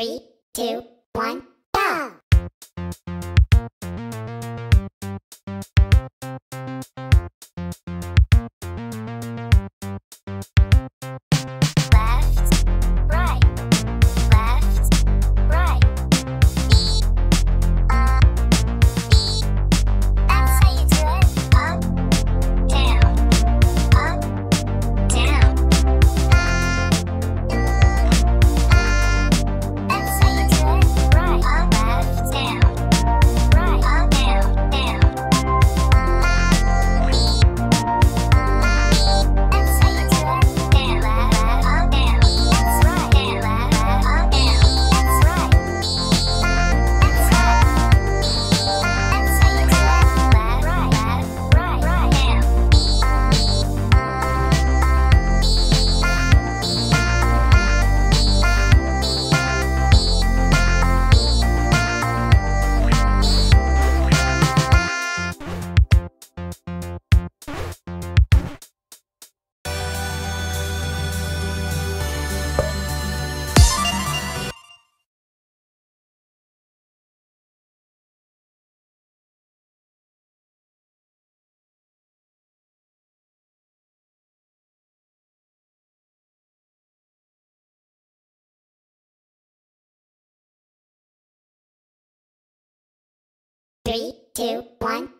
Three, two, one. Three, two, one.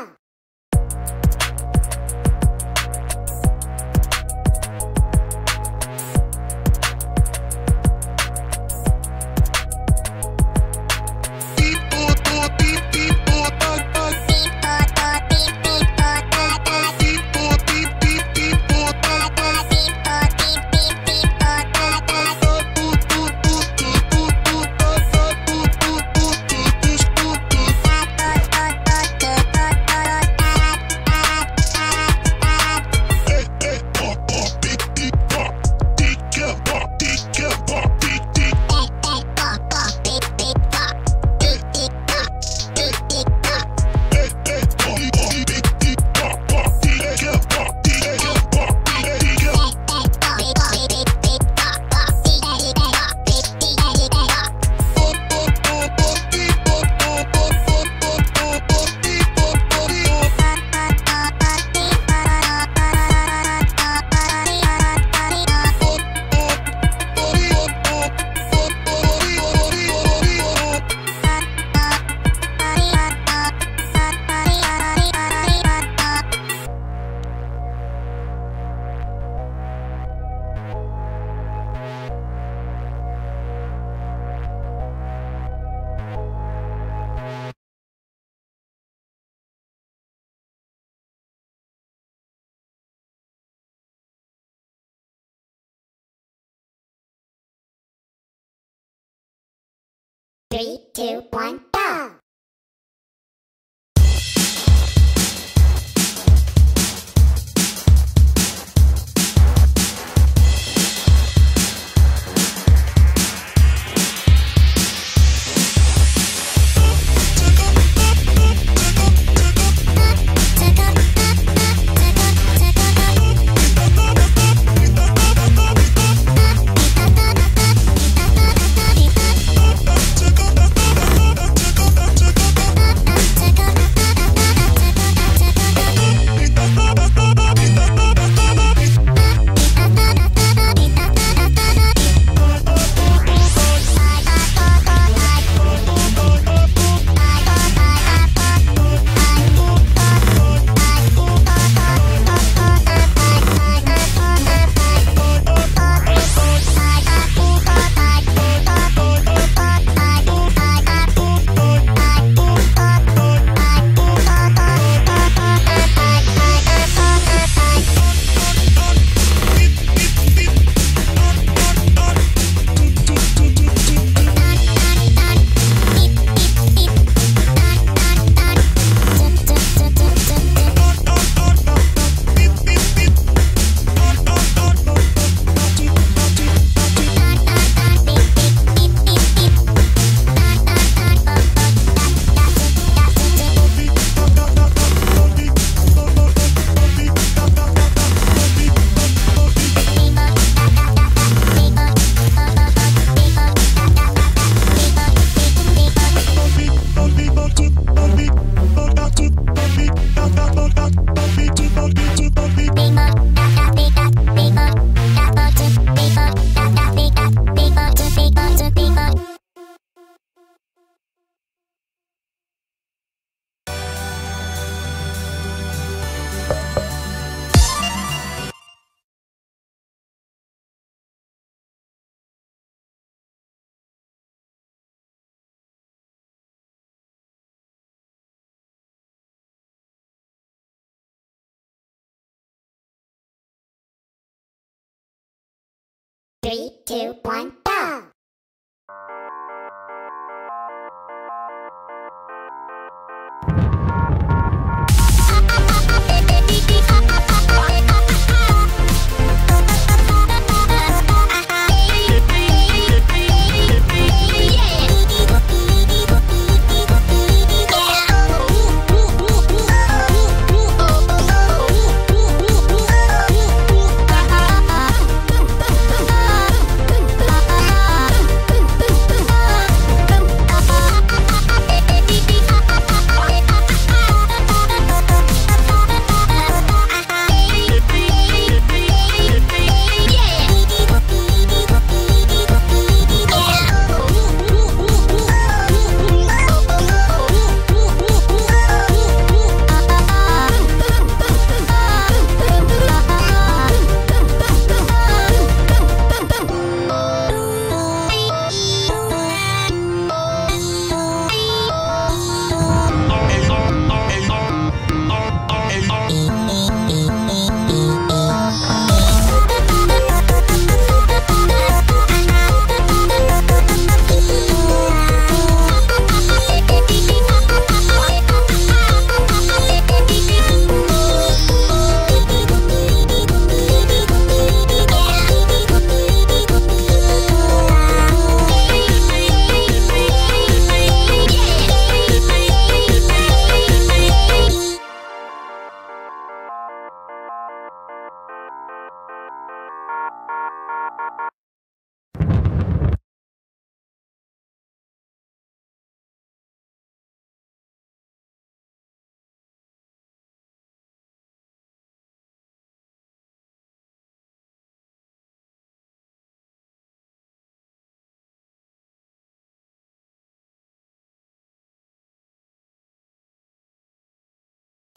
Three, two, one, Three, two, one,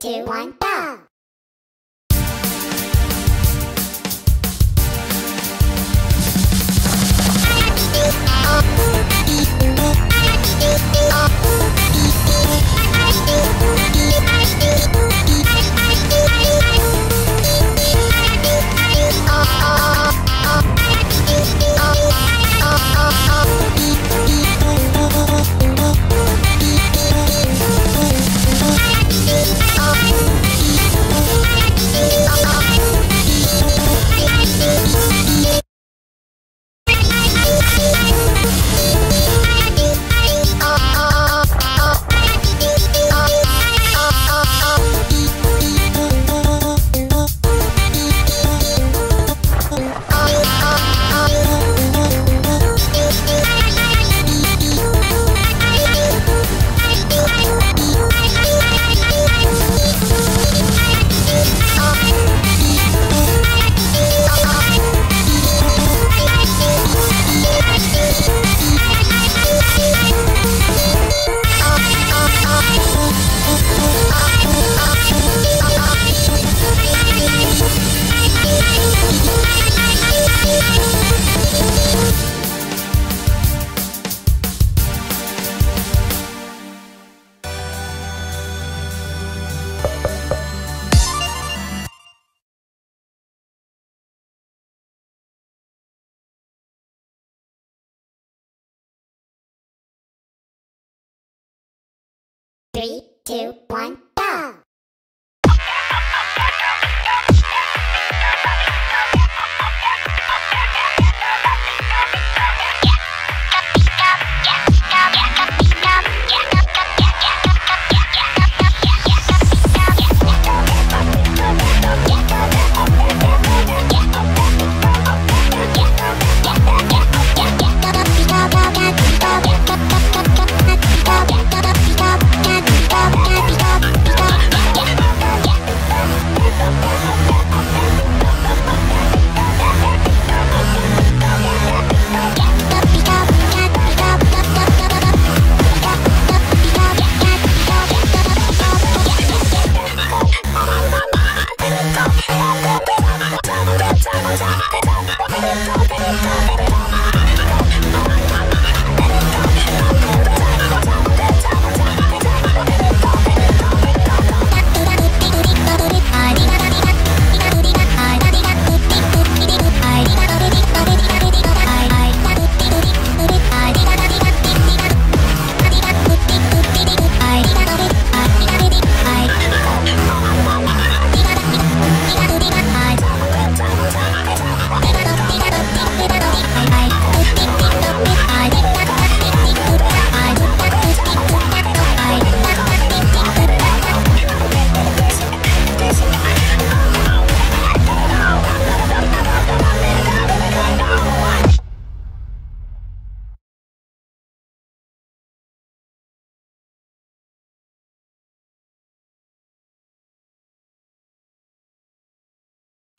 Two, one, go! Three, two, one,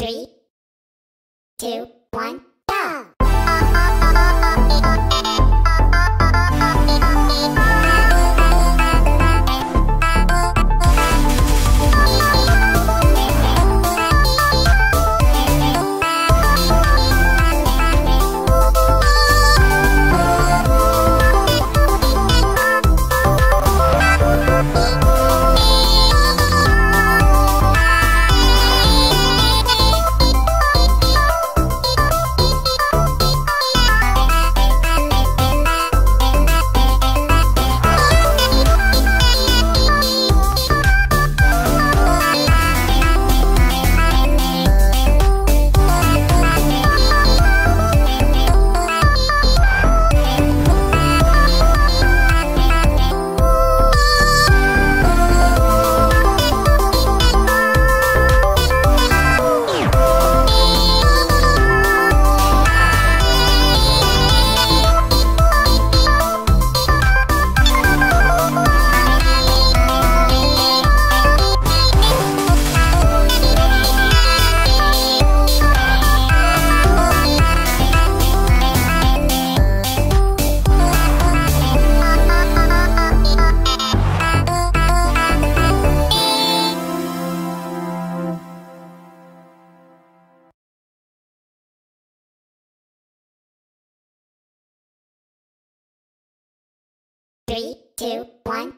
Three, two, one, Three, two, one,